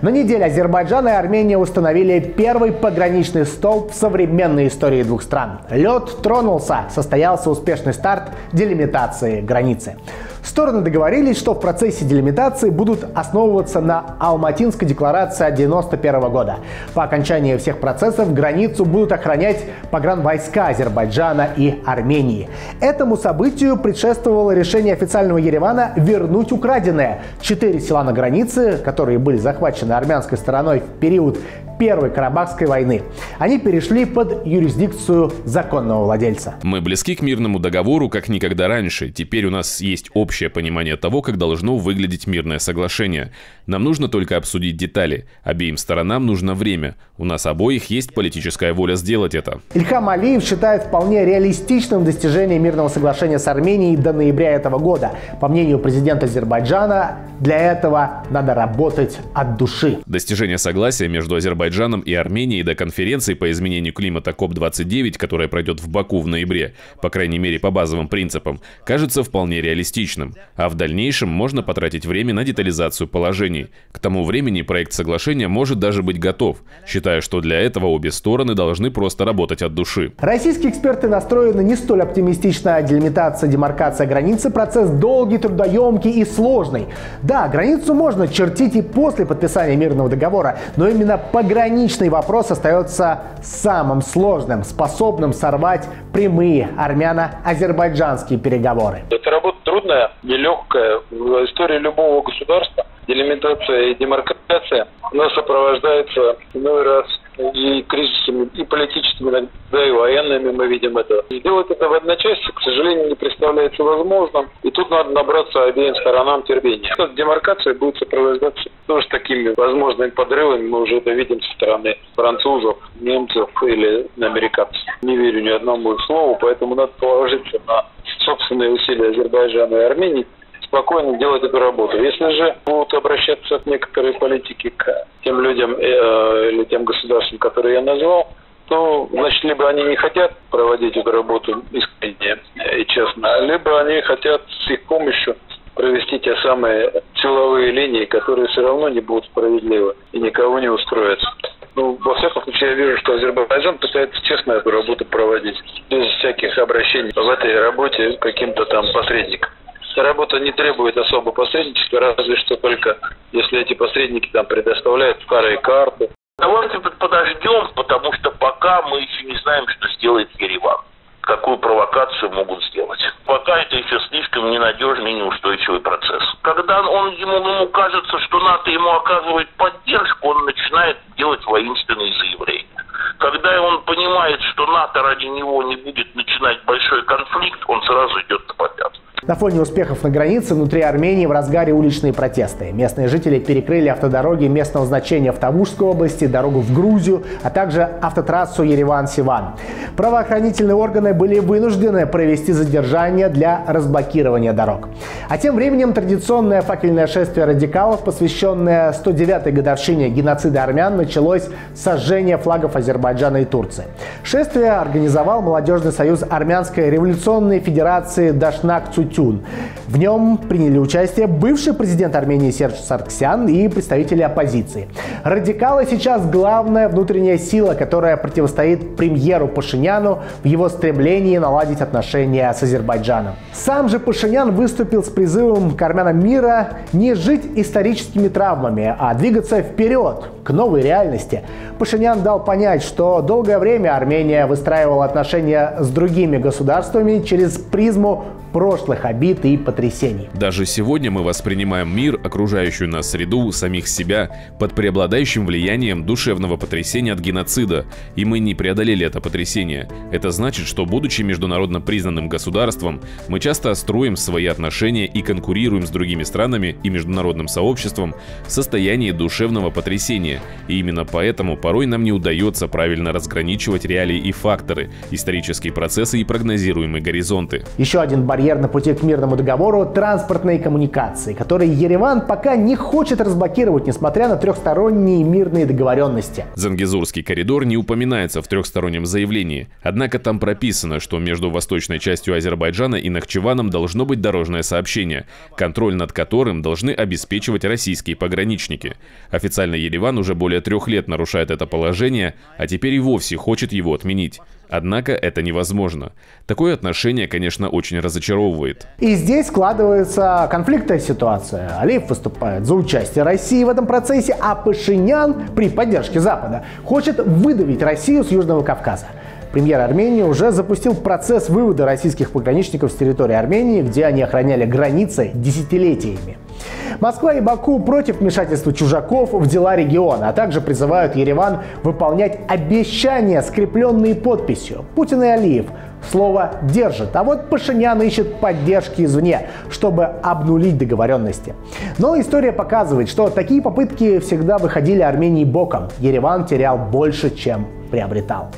На неделе Азербайджан и Армения установили первый пограничный столб в современной истории двух стран. Лед тронулся, состоялся успешный старт делимитации границы. Стороны договорились, что в процессе делимитации будут основываться на Алматинской декларации от 1991 года. По окончании всех процессов границу будут охранять погранвойска Азербайджана и Армении. Этому событию предшествовало решение официального Еревана вернуть украденное. Четыре села на границе, которые были захвачены армянской стороной в период Первой Карабахской войны. Они перешли под юрисдикцию законного владельца. Мы близки к мирному договору, как никогда раньше. Теперь у нас есть общее понимание того, как должно выглядеть мирное соглашение. Нам нужно только обсудить детали. Обеим сторонам нужно время. У нас обоих есть политическая воля сделать это. Ильхам Алиев считает вполне реалистичным достижение мирного соглашения с Арменией до ноября этого года. По мнению президента Азербайджана, для этого надо работать от души. Достижение согласия между Азербайджаном Азербайджаном и Арменией до конференции по изменению климата COP-29, которая пройдет в Баку в ноябре, по крайней мере по базовым принципам, кажется вполне реалистичным. А в дальнейшем можно потратить время на детализацию положений. К тому времени проект соглашения может даже быть готов. Считаю, что для этого обе стороны должны просто работать от души. Российские эксперты настроены не столь оптимистично. Делимитация, демаркация границы – процесс долгий, трудоемкий и сложный. Да, границу можно чертить и после подписания мирного договора, но именно по пограничный вопрос остается самым сложным, способным сорвать прямые армяно-азербайджанские переговоры. Это работа трудная, нелегкая. Истории любого государства делимитация и демаркация у нас сопровождается иной раз и кризисами, и политическими, иногда и военными мы видим это. Сделать это в одночасье, к сожалению, не представляется возможным. И тут надо набраться обеим сторонам терпения. Эта демаркация будет сопровождаться тоже такими возможными подрывами. Мы уже это видим со стороны французов, немцев или американцев. Не верю ни одному слову, поэтому надо положиться на собственные усилия Азербайджана и Армении спокойно делать эту работу. Если же будут обращаться некоторые политики к тем людям э, или тем государствам, которые я назвал, то, значит, либо они не хотят проводить эту работу искренне и честно, либо они хотят с их помощью провести те самые силовые линии, которые все равно не будут справедливы и никого не устроят. Ну, во всяком случае, я вижу, что Азербайджан пытается честно эту работу проводить, без всяких обращений в этой работе каким-то там посредникам. Эта работа не требует особо посредничества, разве что только если эти посредники там предоставляют старые карты. Давайте подождем, потому что пока мы еще не знаем, что сделает Ереван какую провокацию могут сделать. Пока это еще слишком ненадежный и неустойчивый процесс. Когда он, ему, ему кажется, что НАТО ему оказывает поддержку, он начинает делать воинственные заявления. Когда он понимает, что НАТО ради него не будет начинать большой конфликт, он сразу идет на попятную. На фоне успехов на границе внутри Армении в разгаре уличные протесты. Местные жители перекрыли автодороги местного значения в Тавушской области, дорогу в Грузию, а также автотрассу Ереван-Сиван. Правоохранительные органы были вынуждены провести задержание для разблокирования дорог. А тем временем традиционное факельное шествие радикалов, посвященное 109-й годовщине геноцида армян, началось с сожжения флагов Азербайджана и Турции. Шествие организовал Молодежный союз Армянской революционной федерации Дашнак Цутюн Тюн. В нем приняли участие бывший президент Армении Серж Сарксян и представители оппозиции. Радикалы сейчас главная внутренняя сила, которая противостоит премьеру Пашиняну в его стремлении наладить отношения с Азербайджаном. Сам же Пашинян выступил с призывом к армянам мира не жить историческими травмами, а двигаться вперед, к новой реальности. Пашинян дал понять, что долгое время Армения выстраивала отношения с другими государствами через призму прошлых обид и потрясений. Даже сегодня мы воспринимаем мир, окружающую нас среду, самих себя, под преобладающим влиянием душевного потрясения от геноцида, и мы не преодолели это потрясение. Это значит, что будучи международно признанным государством, мы часто строим свои отношения и конкурируем с другими странами и международным сообществом в состоянии душевного потрясения, и именно поэтому порой нам не удается правильно разграничивать реалии и факторы, исторические процессы и прогнозируемые горизонты. Еще один барьер на пути к мирному договору – транспортные коммуникации, которые Ереван пока не хочет разблокировать, несмотря на трехсторонние мирные договоренности. Зангизурский коридор не упоминается в трехстороннем заявлении, однако там прописано, что между восточной частью Азербайджана и Нахчеваном должно быть дорожное сообщение, контроль над которым должны обеспечивать российские пограничники. Официально Ереван уже более трех лет нарушает это положение, а теперь и вовсе хочет его отменить. Однако это невозможно. Такое отношение, конечно, очень разочаровывает. И здесь складывается конфликтная ситуация. Алиев выступает за участие России в этом процессе, а Пашинян при поддержке Запада хочет выдавить Россию с Южного Кавказа. Премьер Армении уже запустил процесс вывода российских пограничников с территории Армении, где они охраняли границы десятилетиями. Москва и Баку против вмешательства чужаков в дела региона, а также призывают Ереван выполнять обещания, скрепленные подписью. Путин и Алиев слово держит, а вот Пашинян ищет поддержки извне, чтобы обнулить договоренности. Но история показывает, что такие попытки всегда выходили Армении боком. Ереван терял больше, чем приобретал.